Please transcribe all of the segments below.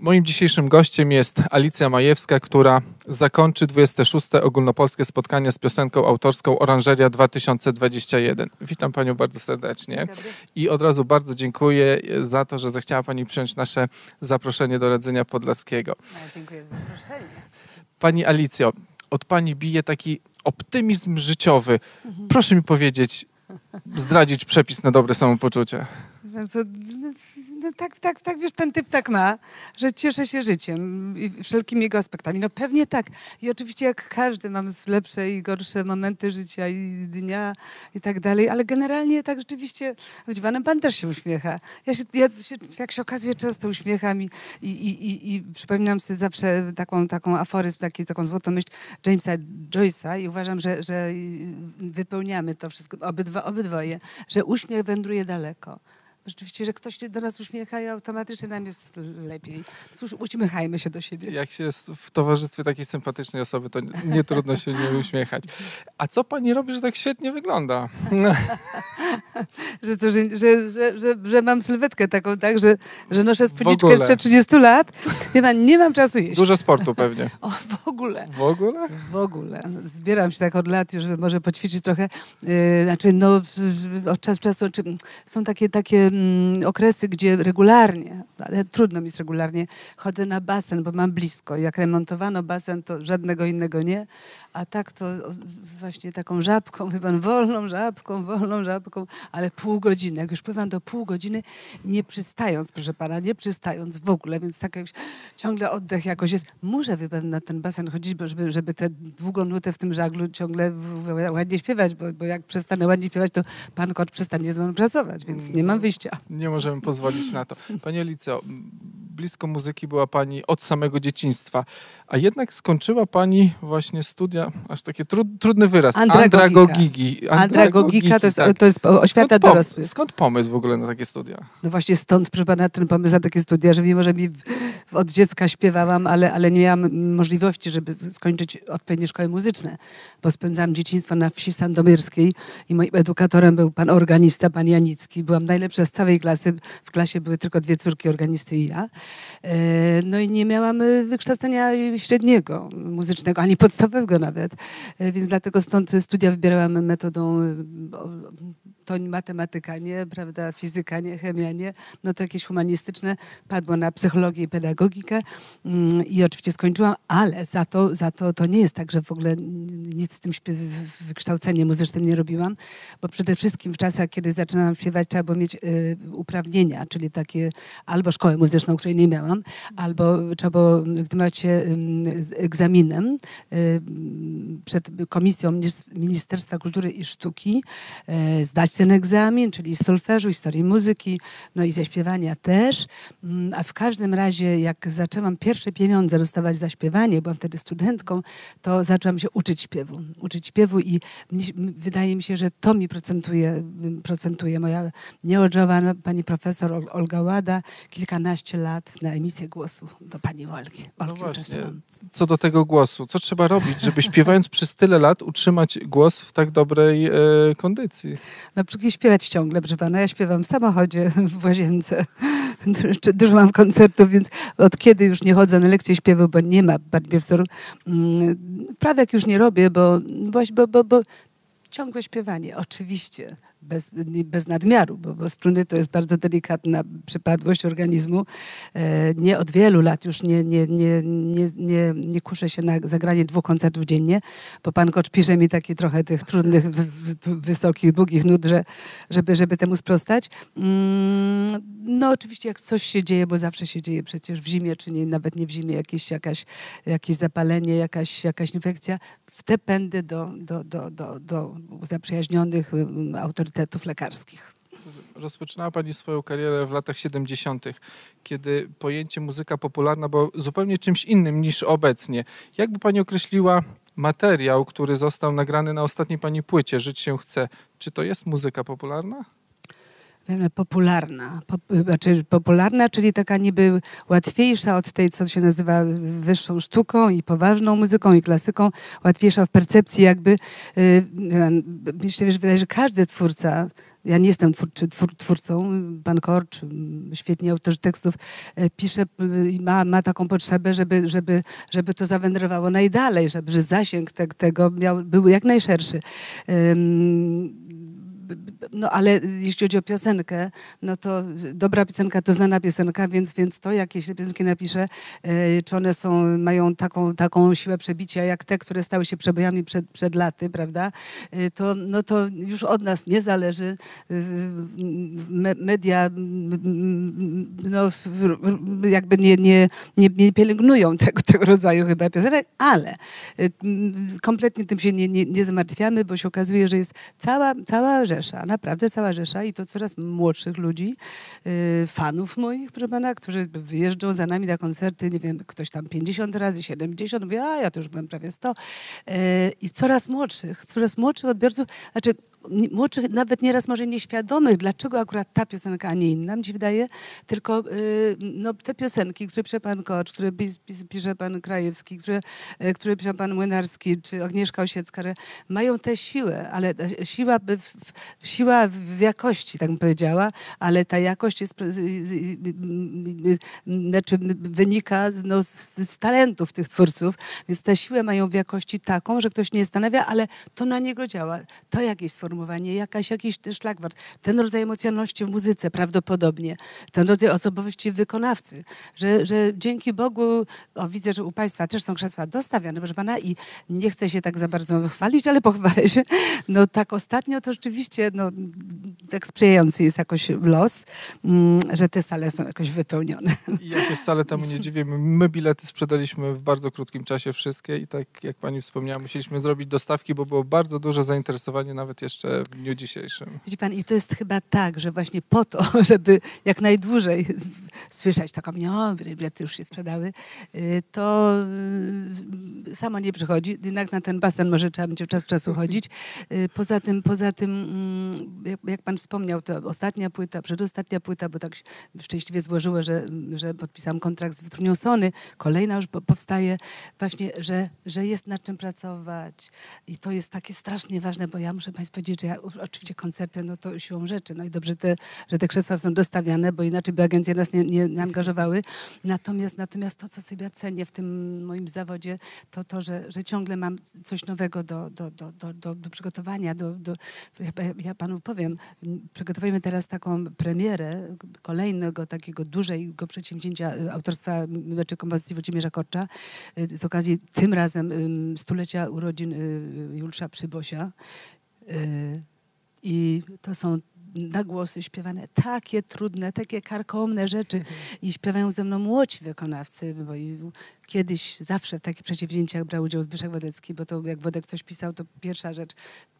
Moim dzisiejszym gościem jest Alicja Majewska, która zakończy 26. ogólnopolskie spotkanie z piosenką autorską Oranżeria 2021. Witam Panią bardzo serdecznie i od razu bardzo dziękuję za to, że zechciała Pani przyjąć nasze zaproszenie do Radzenia Podlaskiego. No, dziękuję za zaproszenie. Pani Alicjo, od Pani bije taki optymizm życiowy. Proszę mi powiedzieć, zdradzić przepis na dobre samopoczucie. No, tak, tak, tak, wiesz, ten typ tak ma, że cieszę się życiem i wszelkimi jego aspektami. No pewnie tak. I oczywiście jak każdy mam lepsze i gorsze momenty życia i dnia i tak dalej, ale generalnie tak rzeczywiście, wiecie, pan też się uśmiecha. Ja się, ja się, jak się okazuje, często uśmiecham i, i, i, i przypominam sobie zawsze taką, taką aforyzm, taki, taką złotą myśl Jamesa Joyce'a i uważam, że, że wypełniamy to wszystko, obydwa, obydwoje, że uśmiech wędruje daleko rzeczywiście, że ktoś się do nas uśmiecha i automatycznie nam jest lepiej. Cóż, uśmiechajmy się do siebie. Jak się jest w towarzystwie takiej sympatycznej osoby, to nie trudno się nie uśmiechać. A co pani robi, że tak świetnie wygląda? że, to, że, że, że, że, że mam sylwetkę taką, tak, że, że noszę spódniczkę sprzed 30 lat. Nie, nie mam czasu jeść. Dużo sportu pewnie. O, w ogóle. W ogóle? W ogóle. Zbieram się tak od lat już, może poćwiczyć trochę. Yy, znaczy, no, od czasu czasu są takie, takie okresy, gdzie regularnie, ale trudno mi jest regularnie, chodzę na basen, bo mam blisko. Jak remontowano basen, to żadnego innego nie, a tak to właśnie taką żabką, chyba wolną żabką, wolną żabką, ale pół godziny. Jak już pływam do pół godziny, nie przystając, proszę pana, nie przystając w ogóle, więc tak jakoś ciągle oddech jakoś jest. Muszę wybrać na ten basen chodzić, bo żeby, żeby te długą nutę w tym żaglu ciągle ładnie śpiewać, bo, bo jak przestanę ładnie śpiewać, to pan kot przestanie z mną pracować, więc nie mam wyjścia. Nie możemy pozwolić na to. Pani Alicja, blisko muzyki była pani od samego dzieciństwa, a jednak skończyła pani właśnie studia, aż taki trudny wyraz, andragogiki. Andragogika to jest, tak. to jest oświata dorosłych. Skąd pomysł w ogóle na takie studia? No właśnie stąd, proszę pana, ten pomysł na takie studia, że mimo, że mi od dziecka śpiewałam, ale, ale nie miałam możliwości, żeby skończyć odpowiednie szkoły muzyczne, bo spędzałam dzieciństwo na wsi sandomierskiej i moim edukatorem był pan organista, pan Janicki. Byłam najlepsza z całej klasy. W klasie były tylko dwie córki organisty i ja. E, no i nie miałam e, wykształcenia średniego, muzycznego, ani podstawowego nawet. E, więc dlatego stąd studia wybierałam metodą to matematyka, nie, prawda, fizyka, nie, chemia, nie, no to jakieś humanistyczne padło na psychologię i pedagogikę mm, i oczywiście skończyłam, ale za to, za to to nie jest tak, że w ogóle nic z tym wykształceniem muzycznym nie robiłam, bo przede wszystkim w czasach, kiedy zaczynałam śpiewać, trzeba było mieć y, uprawnienia, czyli takie albo szkołę muzyczną, której nie miałam, albo trzeba było legtymować się z egzaminem y, przed Komisją Ministerstwa Kultury i Sztuki, y, zdać ten egzamin, czyli z solfeżu, historii muzyki, no i ze śpiewania też. Mm, a w każdym razie, jak zaczęłam pierwsze pieniądze dostawać za śpiewanie, byłam wtedy studentką, to zaczęłam się uczyć śpiewu. Uczyć śpiewu i wydaje mi się, że to mi procentuje, procentuje moja nieodżałowana pani profesor Olga Łada kilkanaście lat na emisję głosu do pani Olgi. No właśnie. Co do tego głosu, co trzeba robić, żeby śpiewając przez tyle lat utrzymać głos w tak dobrej e, kondycji? No przykład śpiewać ciągle, proszę pana. Ja śpiewam w samochodzie, w łazience. Dużo mam koncertów, więc od kiedy już nie chodzę na lekcje śpiewu, bo nie ma bardziej wzoru. Mm, prawie jak już nie robię, bo, bo, bo, bo ciągłe śpiewanie, oczywiście bez, bez nadmiaru, bo, bo struny to jest bardzo delikatna przypadłość organizmu. E, nie od wielu lat już nie, nie, nie, nie, nie, nie kuszę się na zagranie dwóch koncertów dziennie, bo pan Kocz pisze mi takie trochę tych trudnych, wysokich, długich nut, że, żeby, żeby temu sprostać. Mm, no oczywiście jak coś się dzieje, bo zawsze się dzieje przecież w zimie, czy nie, nawet nie w zimie, jakieś, jakaś, jakieś zapalenie, jakaś, jakaś infekcja, w te pędy do, do, do, do, do zaprzyjaźnionych autorytetów autorytetów lekarskich. Rozpoczynała Pani swoją karierę w latach 70., kiedy pojęcie muzyka popularna było zupełnie czymś innym niż obecnie. Jakby Pani określiła materiał, który został nagrany na ostatniej Pani płycie, Żyć się chce, czy to jest muzyka popularna? Popularna. Pop, znaczy popularna, czyli taka niby łatwiejsza od tej, co się nazywa wyższą sztuką i poważną muzyką i klasyką, łatwiejsza w percepcji jakby. Yy, myślę, że wydaje, że każdy twórca ja nie jestem twórczy, twór, twórcą, pan Korcz, świetnie autorzy tekstów, e, pisze i ma, ma taką potrzebę, żeby, żeby, żeby to zawędrowało najdalej, żeby zasięg te, tego miał, był jak najszerszy. No ale jeśli chodzi o piosenkę, no to dobra piosenka to znana piosenka, więc, więc to jakieś te piosenki napiszę, e, czy one są, mają taką, taką siłę przebicia, jak te, które stały się przebojami przed, przed laty, prawda, e, to, no to już od nas nie zależy. Me, media no, jakby nie, nie, nie, nie pielęgnują tego, tego rodzaju chyba piosenek, ale e, kompletnie tym się nie, nie, nie zamartwiamy, bo się okazuje, że jest cała, cała rzesza, naprawdę cała rzesza i to coraz młodszych ludzi, yy, fanów moich, proszę pana, którzy wyjeżdżą za nami na koncerty, nie wiem, ktoś tam 50 razy, 70, mówi, a ja to już byłem prawie 100. Yy, I coraz młodszych, coraz młodszych odbiorców, znaczy młodszych, nawet nieraz może nieświadomych, dlaczego akurat ta piosenka, a nie inna, mi się wydaje, tylko yy, no, te piosenki, które pisze pan Kocz, które pisze pan Krajewski, które, które pisze pan Młynarski, czy Agnieszka Osiecka, mają tę siłę, ale siła, w, siła w jakości, tak bym powiedziała, ale ta jakość jest, znaczy wynika no, z, z talentów tych twórców, więc tę siłę mają w jakości taką, że ktoś nie zastanawia, ale to na niego działa. To jakieś sformułowanie, jakaś, jakiś szlagwort, ten rodzaj emocjonalności w muzyce prawdopodobnie, ten rodzaj osobowości wykonawcy, że, że dzięki Bogu, o widzę, że u Państwa też są krzesła dostawiane, proszę Pana, i nie chcę się tak za bardzo chwalić, ale pochwalę się. No tak ostatnio to rzeczywiście no, tak sprzyjający jest jakoś los, mm, że te sale są jakoś wypełnione. Ja się wcale temu nie dziwię. My bilety sprzedaliśmy w bardzo krótkim czasie wszystkie i tak jak Pani wspomniała, musieliśmy zrobić dostawki, bo było bardzo duże zainteresowanie nawet jeszcze w dniu dzisiejszym. Widzi pan, i to jest chyba tak, że właśnie po to, żeby jak najdłużej słyszeć taką, no, bilety już się sprzedały, y, to y, samo nie przychodzi. Jednak na ten basen może trzeba będzie czas czasu chodzić. Y, poza tym, poza tym mm, jak pan wspomniał, to ostatnia płyta, przedostatnia płyta, bo tak szczęśliwie złożyło, że, że podpisałam kontrakt z wytwórnią Sony. Kolejna już powstaje właśnie, że, że jest nad czym pracować. I to jest takie strasznie ważne, bo ja muszę państwu powiedzieć, że ja, oczywiście koncerty, no to siłą rzeczy. No i dobrze, te, że te krzesła są dostawiane, bo inaczej by agencje nas nie, nie, nie angażowały. Natomiast, natomiast to, co sobie cenię w tym moim zawodzie, to to, że, że ciągle mam coś nowego do, do, do, do, do przygotowania. Do, do, ja, panu powiem, przygotowujemy teraz taką premierę kolejnego takiego dużego przedsięwzięcia y, autorstwa czy kompozycji Włodzimierza Korcza y, z okazji tym razem stulecia urodzin y, Julsza Przybosia. I to są na głosy śpiewane takie trudne, takie karkomne rzeczy mhm. i śpiewają ze mną młodzi wykonawcy, bo kiedyś zawsze w takich przedsięwzięciach brał udział Zbyszek Wodecki, bo to jak Wodek coś pisał, to pierwsza rzecz,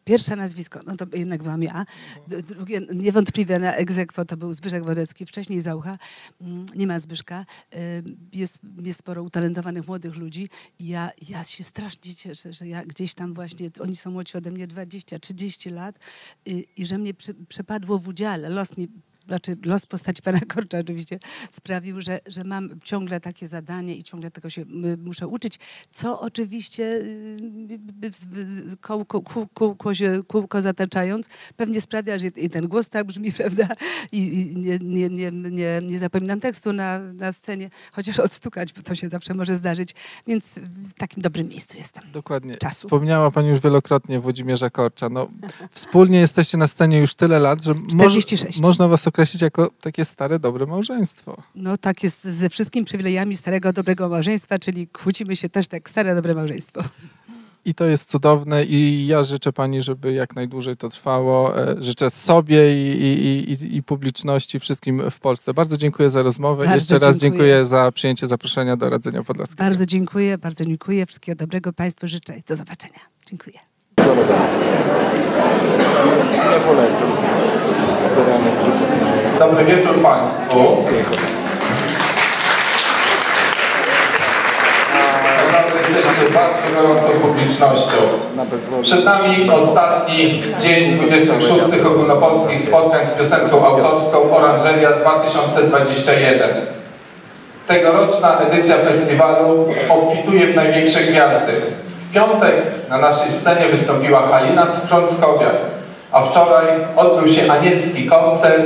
pierwsze nazwisko, no to jednak byłam ja. Drugie, niewątpliwie na egzekwo to był Zbyszek Wodecki, wcześniej Zaucha. Mm, nie ma Zbyszka. Y, jest, jest sporo utalentowanych młodych ludzi i ja, ja się strasznie cieszę, że ja gdzieś tam właśnie, oni są młodsi ode mnie 20-30 lat i, y, i że mnie przy, przepadło w udziale. Los mi znaczy los postaci pana Korcza oczywiście sprawił, że, że mam ciągle takie zadanie i ciągle tego się muszę uczyć, co oczywiście kółko, kółko, się, kółko zataczając pewnie sprawia, że i ten głos tak brzmi, prawda, i, nie, nie, nie, nie, nie zapominam tekstu na, na scenie, chociaż odstukać, bo to się zawsze może zdarzyć, więc w takim dobrym miejscu jestem. Dokładnie. Czasu. Wspomniała pani już wielokrotnie Włodzimierza Korcza. No, wspólnie jesteście na scenie już tyle lat, że moż, można was określić jako takie stare, dobre małżeństwo. No tak jest ze wszystkimi przywilejami starego, dobrego małżeństwa, czyli kłócimy się też tak stare, dobre małżeństwo. I to jest cudowne i ja życzę Pani, żeby jak najdłużej to trwało. E, życzę sobie i, i, i, i publiczności, wszystkim w Polsce. Bardzo dziękuję za rozmowę. Bardzo Jeszcze raz dziękuję. dziękuję za przyjęcie zaproszenia do Radzenia Podlaskiego. Bardzo dziękuję, bardzo dziękuję. Wszystkiego dobrego Państwu życzę i do zobaczenia. Dziękuję. Polecam. Dobry wieczór Państwu. Bardzo gorącą publicznością. Przed nami ostatni dzień 26 ogólnopolskich spotkań z piosenką autorską Oranżeria 2021. Tegoroczna edycja festiwalu obfituje w największe gwiazdy. W piątek na naszej scenie wystąpiła Halina z a wczoraj odbył się anielski koncert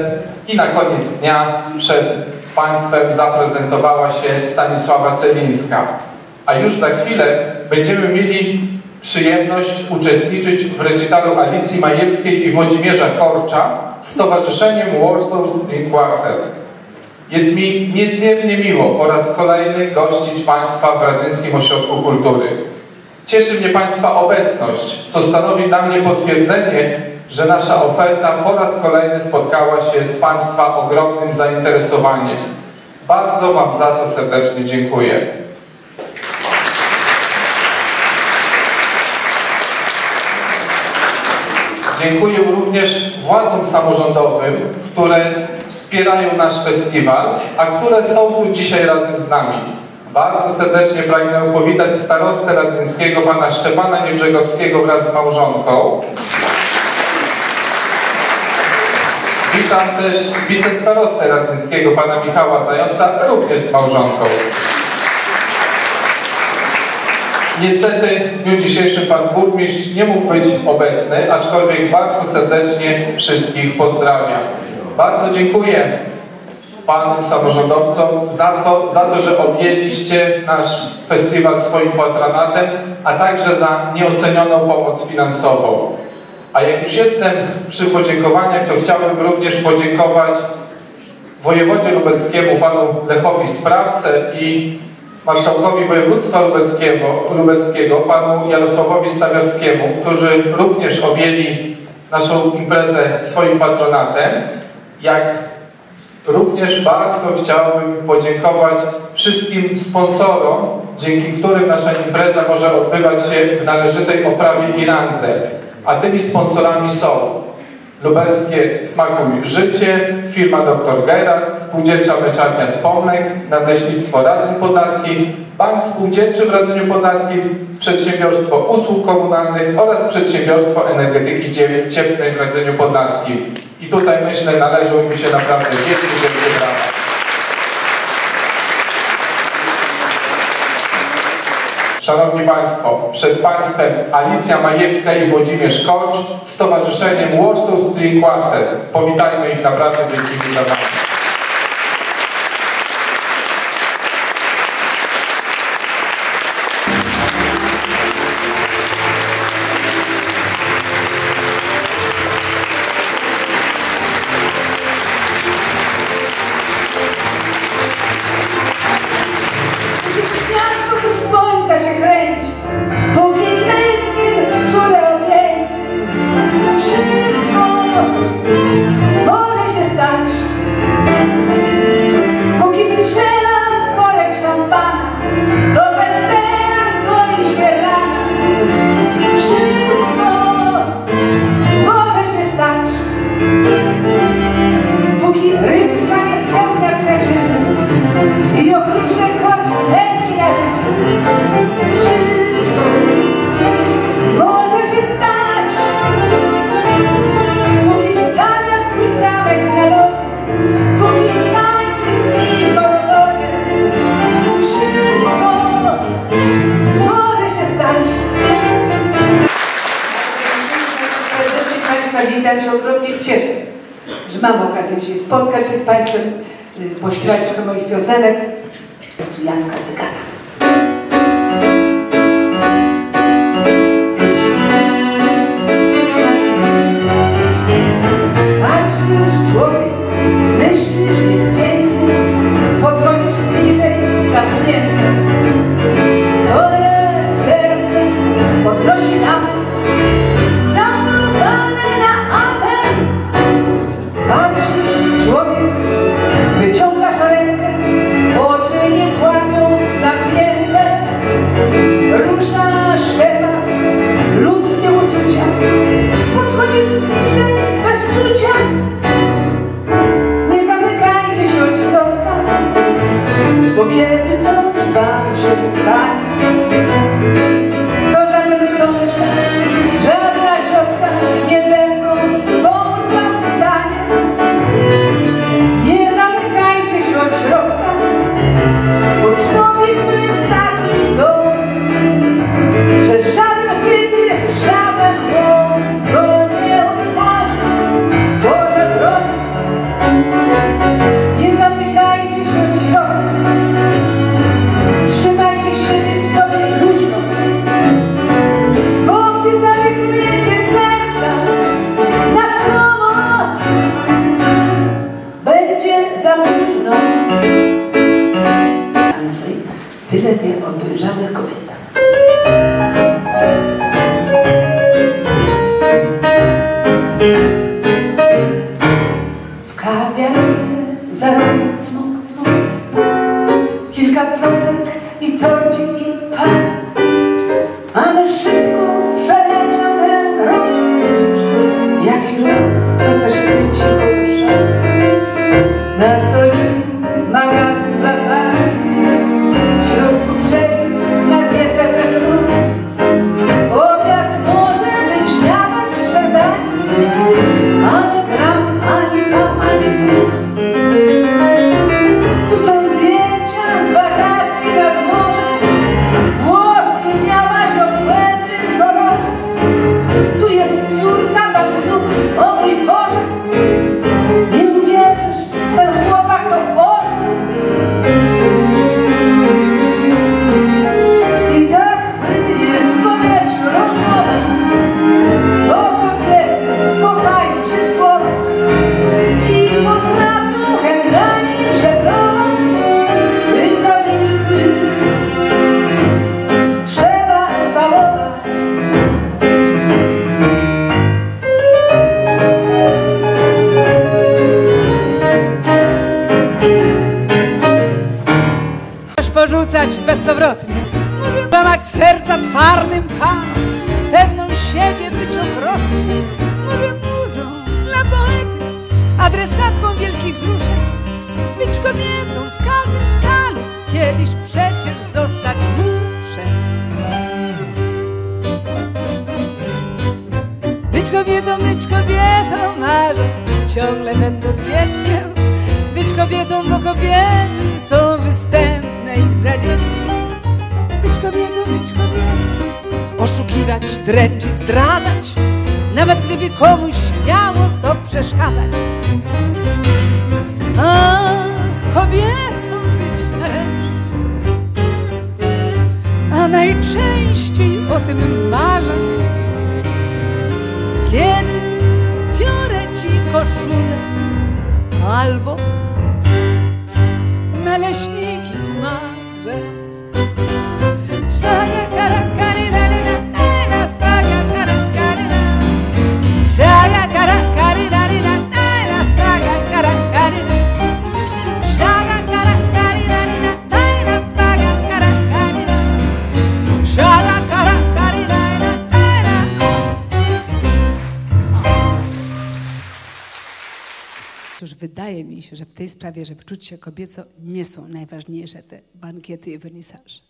i na koniec dnia przed Państwem zaprezentowała się Stanisława Celińska. A już za chwilę będziemy mieli przyjemność uczestniczyć w recitalu Alicji Majewskiej i Włodzimierza Korcza z Towarzyszeniem Warsaw String Quartet. Jest mi niezmiernie miło po raz kolejny gościć Państwa w Radzyńskim Ośrodku Kultury. Cieszy mnie Państwa obecność, co stanowi dla mnie potwierdzenie, że nasza oferta po raz kolejny spotkała się z Państwa ogromnym zainteresowaniem. Bardzo Wam za to serdecznie dziękuję. Dziękuję również władzom samorządowym, które wspierają nasz festiwal, a które są tu dzisiaj razem z nami. Bardzo serdecznie pragnę powitać starostę radzyńskiego pana Szczepana Niebrzegowskiego wraz z małżonką. Witam też wicestarostę radzyńskiego pana Michała Zająca, również z małżonką. Niestety w dniu dzisiejszym pan burmistrz nie mógł być obecny, aczkolwiek bardzo serdecznie wszystkich pozdrawiam. Bardzo dziękuję panom samorządowcom za to, za to, że objęliście nasz festiwal swoim patronatem, a także za nieocenioną pomoc finansową. A jak już jestem przy podziękowaniach, to chciałbym również podziękować wojewodzie lubelskiemu, panu Lechowi Sprawce i marszałkowi województwa lubelskiego, lubelskiego, panu Jarosławowi Stawiarskiemu, którzy również objęli naszą imprezę swoim patronatem, jak również bardzo chciałbym podziękować wszystkim sponsorom, dzięki którym nasza impreza może odbywać się w należytej oprawie i randze. A tymi sponsorami są Lubelskie Smakuj Życie, firma Dr. Gerard, Spółdzielcza Mleczarnia Spomek, Nadleśnictwo Radzeń Podlaski, Bank Spółdzielczy w Radzeniu Podlaskim, Przedsiębiorstwo Usług Komunalnych oraz Przedsiębiorstwo Energetyki Cieplnej w Radzeniu Podlaskim. I tutaj myślę należą im się naprawdę wielkie, wielkie brawa. Szanowni Państwo, przed Państwem Alicja Majewska i Włodzimierz Korcz z Towarzyszeniem Warsaw String Quartet. Powitajmy ich naprawdę wielkimi brawami. witam się ogromnie cieszę, że mam okazję dzisiaj spotkać się z Państwem, y, pośpiewać trochę moich piosenek. Jest tu Jacka. Bezpowrotnie Łamać serca twardym pan Pewną siebie być okropnie. Może muzą dla poety Adresatką wielkich wzruszeń. Być kobietą w każdym calu Kiedyś przecież zostać muszę. Być kobietą, być kobietą marzę Ciągle będąc dzieckiem. Być kobietą, bo kobiety są występne i zdradzieckie być kobietą Oszukiwać, dręczyć, zdradzać. Nawet gdyby komuś miało to przeszkadzać. Ach, kobietą być nareszcie A najczęściej o tym marzę. Kiedy biorę ci koszulę albo naleśniki Wydaje mi się, że w tej sprawie, żeby czuć się kobieco, nie są najważniejsze te bankiety i wernisaże.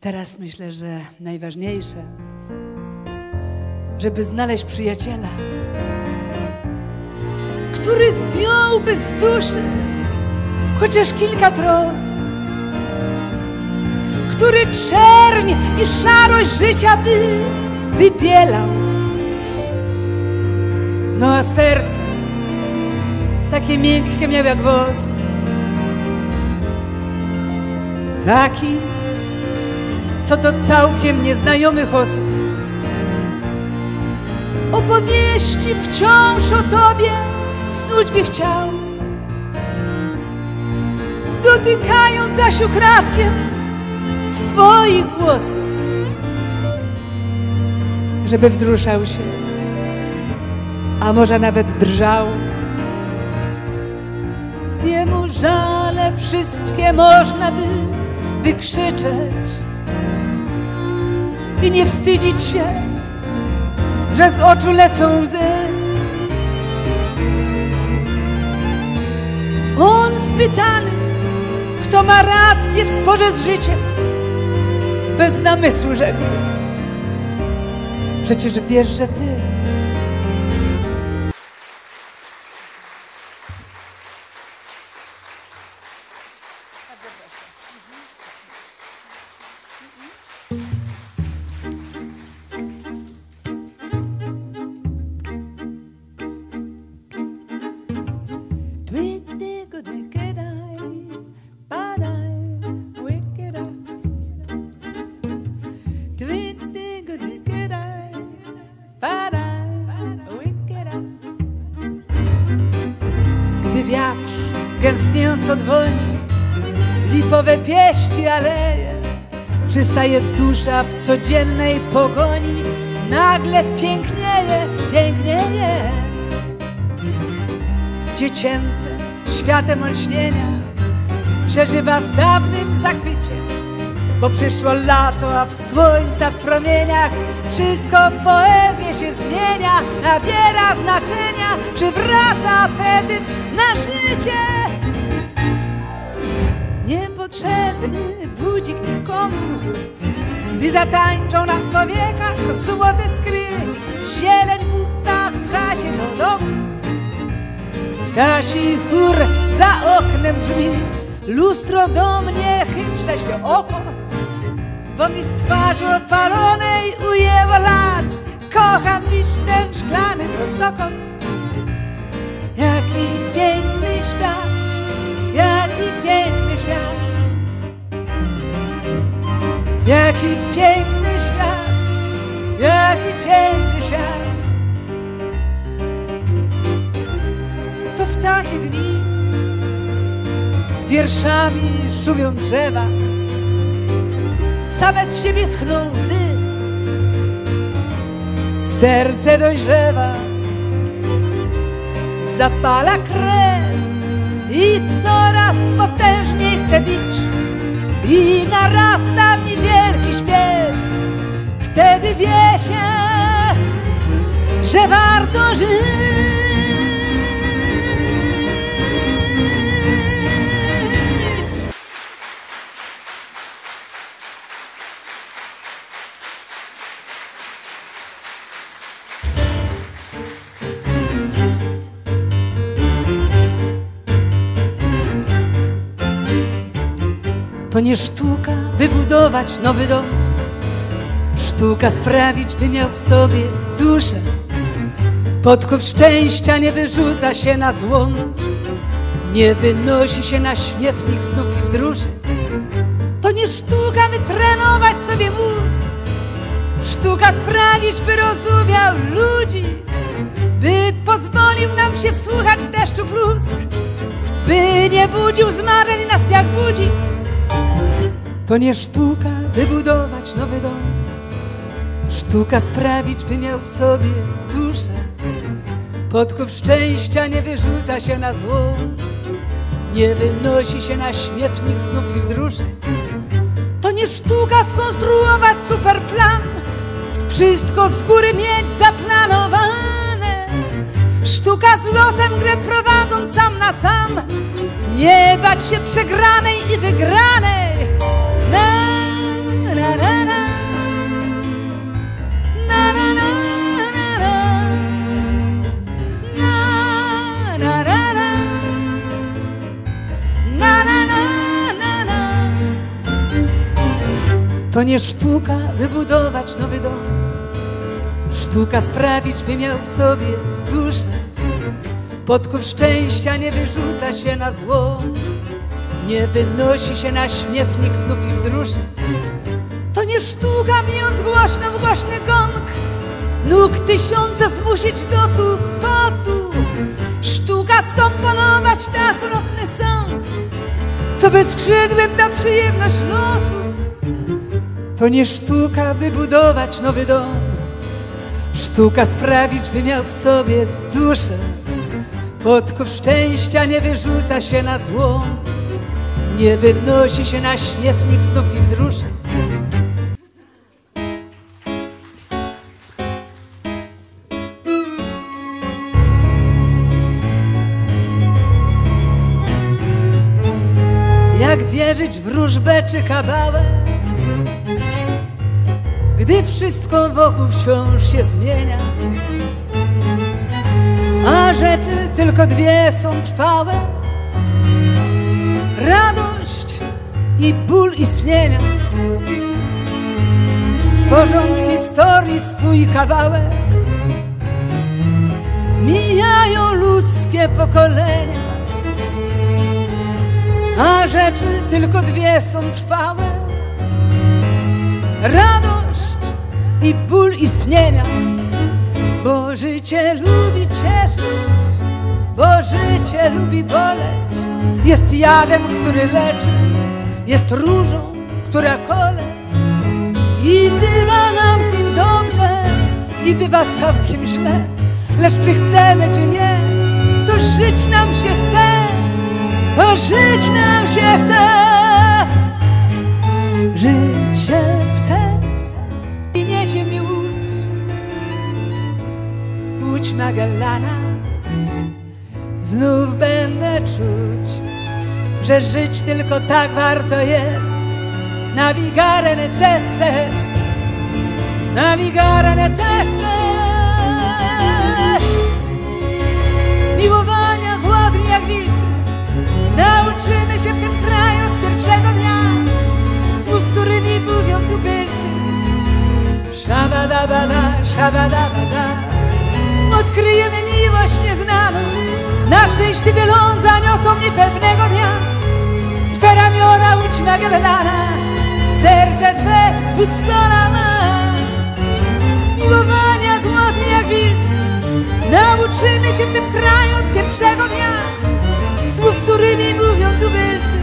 Teraz myślę, że najważniejsze, żeby znaleźć przyjaciela, który zdjąłby z duszy chociaż kilka trosk, który czerń i szarość życia by wybielał. No a serce takie miękkie miał jak wosk. Taki, co do całkiem nieznajomych osób. Opowieści wciąż o tobie snuć by chciał. Dotykając zaś ukradkiem twoich włosów, żeby wzruszał się, a może nawet drżał. Żale wszystkie można by wykrzyczeć i nie wstydzić się, że z oczu lecą łzy. On spytany, kto ma rację w sporze z życiem, bez namysłu rzekł. Przecież wiesz, że ty przystaje dusza w codziennej pogoni, nagle pięknieje, pięknieje. Dziecięce światem olśnienia przeżywa w dawnym zachwycie, bo przyszło lato, a w słońca promieniach wszystko poezję się zmienia, nabiera znaczenia, przywraca apetyt na życie. Niepotrzebny budzik nikomu, gdy zatańczą na powiekach złote skry, zieleń w butach pcha się do domu. Ptasi chór za oknem brzmi, lustro do mnie chyć sześcio oko, bo mi z twarzy opalonej ujęło lat. Kocham dziś ten szklany prostokąt. Jaki piękny świat, jaki piękny świat. Jaki piękny świat, jaki piękny świat. To w takie dni wierszami szumią drzewa, same z siebie schną łzy. Serce dojrzewa, zapala krew i coraz potężniej chce bić i narasta w śpiew. Wtedy wie się, że warto żyć. To nie sztuka wybudować nowy dom, sztuka sprawić, by miał w sobie duszę. Podków szczęścia nie wyrzuca się na złom, nie wynosi się na śmietnik snów i wzruszy. To nie sztuka wytrenować sobie mózg, sztuka sprawić, by rozumiał ludzi, by pozwolił nam się wsłuchać w deszczu plusk, by nie budził z marzeń nas jak budzik. To nie sztuka, by budować nowy dom. Sztuka sprawić, by miał w sobie duszę. Podków szczęścia nie wyrzuca się na zło. Nie wynosi się na śmietnik snów i wzruszeń. To nie sztuka skonstruować super plan. Wszystko z góry mieć zaplanowane. Sztuka z losem grę prowadząc sam na sam. Nie bać się przegranej i wygranej. To nie sztuka wybudować nowy dom. Sztuka sprawić, by miał w sobie duszę. Podków szczęścia nie wyrzuca się na zło. Nie wynosi się na śmietnik snów i wzruszeń. To nie sztuka, bijąc głośno w głośny gong, nóg tysiące zmusić do tu potu. Sztuka skomponować tak lotny sąg, co bezskrzydłym da przyjemność lotu. To nie sztuka, by budować nowy dom. Sztuka sprawić, by miał w sobie duszę. Podków szczęścia nie wyrzuca się na zło. Nie wynosi się na śmietnik snów i wzruszeń. Jak wierzyć w wróżbę czy kabałę, gdy wszystko wokół wciąż się zmienia, a rzeczy tylko dwie są trwałe radość i ból istnienia. Tworząc historii swój kawałek, mijają ludzkie pokolenia, a rzeczy tylko dwie są trwałe. Radość i ból istnienia, bo życie lubi cieszyć, bo życie lubi boleć. Jest jadem, który leczy, jest różą, która kole i bywa nam z nim dobrze i bywa całkiem źle. Lecz czy chcemy, czy nie, to żyć nam się chce, to żyć nam się chce. Żyć się chce i niesie mnie łódź, łódź Magellana. Znów będę czuć że żyć tylko tak warto jest. Navigare necesse est, navigare necesse est. Miłowania głodni jak wilcy, nauczymy się w tym kraju od pierwszego dnia. Słów, którymi mówią tubylcy. Szabadabada, szabadabada, odkryjemy miłość nieznaną. Na szczęście wielądza zaniosą mnie pewnego dnia. Twe ramiona łódź Magellana, serce Twe bussola ma. Miłowania głodni jak wilcy, nauczymy się w tym kraju od pierwszego dnia. Słów, którymi mówią tubylcy.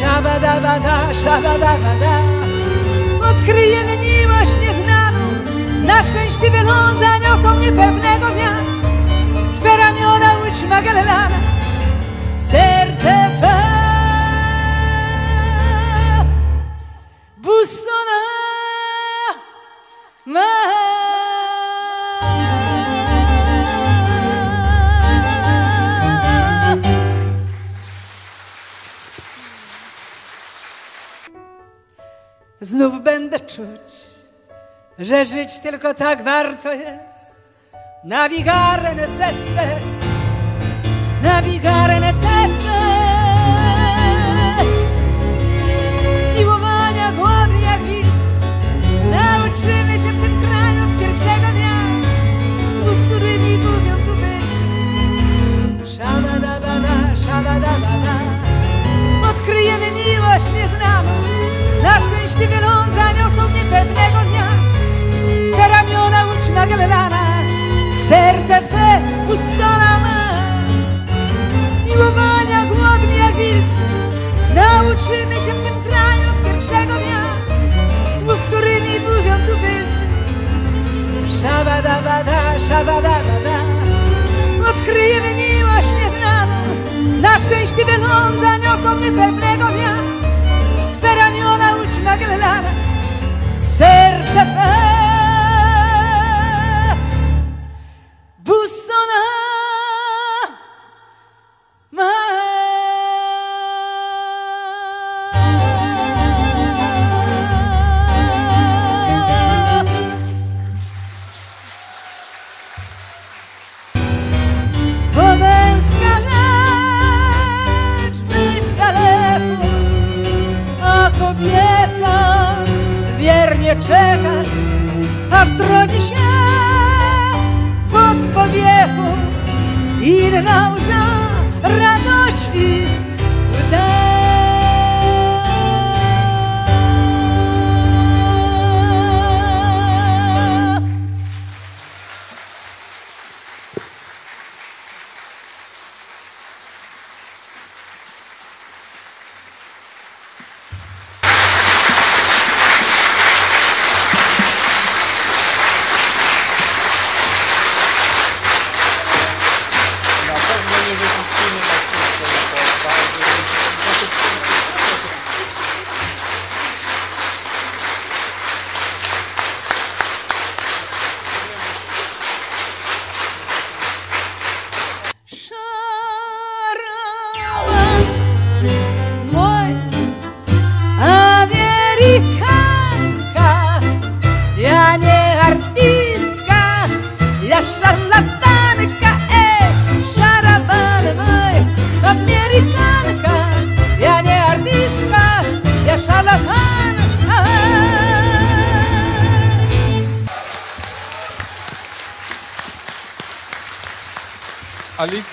Szabadabada, szabadabada, odkryjemy miłość nieznaną. Na szczęście wielądza zaniosą mnie pewnego dnia. Twe ramiona łódź Magellana, serce Twe Znów będę czuć, że żyć tylko tak warto jest. Navigare necesse est, navigare necesse Bussola ma. Miłowania głodni jak wilcy, nauczymy się w tym kraju od pierwszego dnia. Słów, którymi mówią tubylcy. Szabadabada, szabadabada, odkryjemy miłość nieznaną. Na szczęście wielądza niosą mnie pewnego dnia. Twe ramiona łódź Magellana, serce Twe sana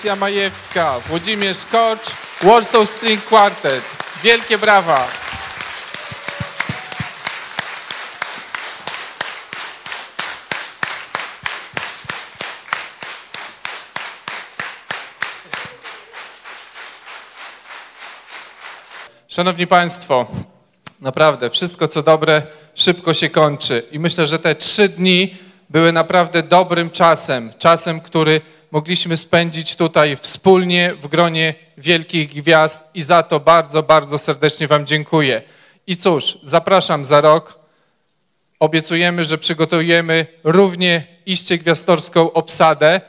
Alicja Majewska, Włodzimierz Kocz, Warsaw String Quartet. Wielkie brawa. Szanowni Państwo, naprawdę wszystko co dobre szybko się kończy i myślę, że te trzy dni były naprawdę dobrym czasem, czasem, który mogliśmy spędzić tutaj wspólnie w gronie wielkich gwiazd i za to bardzo, bardzo serdecznie Wam dziękuję. I cóż, zapraszam za rok. Obiecujemy, że przygotujemy równie iście gwiazdorską obsadę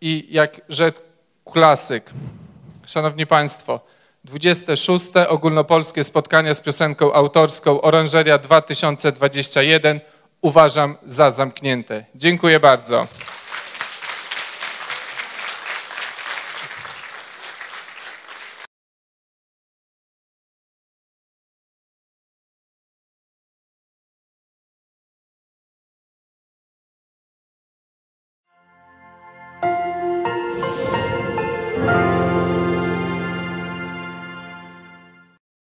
i jak rzekł klasyk. Szanowni Państwo, 26. ogólnopolskie spotkanie z piosenką autorską Oranżeria 2021 uważam za zamknięte. Dziękuję bardzo.